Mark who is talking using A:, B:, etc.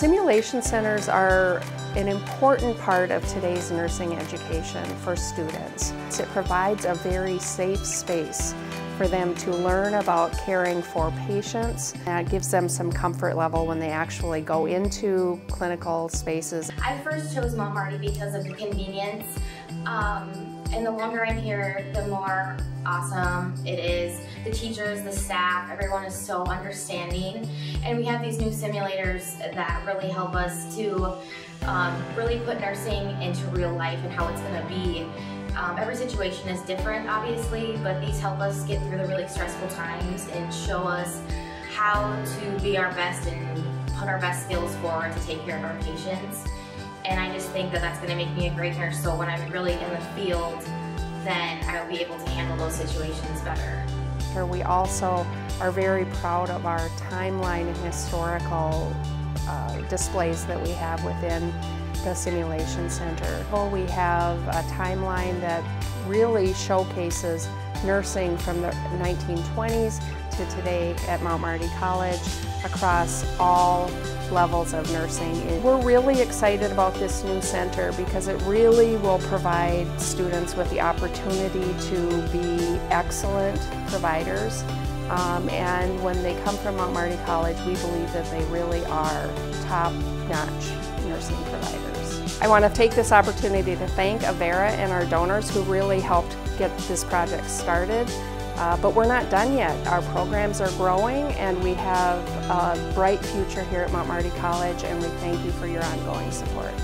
A: Simulation centers are an important part of today's nursing education for students. It provides a very safe space for them to learn about caring for patients. That gives them some comfort level when they actually go into clinical spaces.
B: I first chose Mount Marty because of the convenience. Um, and the longer I'm here, the more awesome it is. The teachers, the staff, everyone is so understanding. And we have these new simulators that really help us to um, really put nursing into real life and how it's gonna be. Um, every situation is different, obviously, but these help us get through the really stressful times and show us how to be our best and put our best skills forward to take care of our patients. And I just think that that's going to make me a great nurse. So when I'm really in the field, then I'll be able to handle those situations better.
A: We also are very proud of our timeline and historical uh, displays that we have within the Simulation Center. We have a timeline that really showcases nursing from the 1920s to today at Mount Marty College across all levels of nursing. We're really excited about this new center because it really will provide students with the opportunity to be excellent providers. Um, and when they come from Mount Marty College, we believe that they really are top-notch nursing providers. I want to take this opportunity to thank Avera and our donors who really helped get this project started. Uh, but we're not done yet. Our programs are growing and we have a bright future here at Mount Marty College and we thank you for your ongoing support.